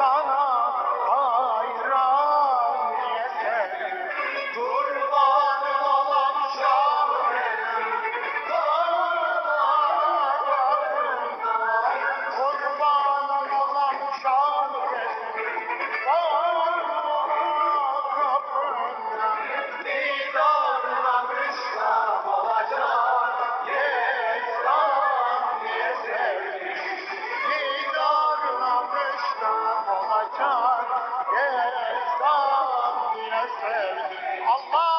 sana Allah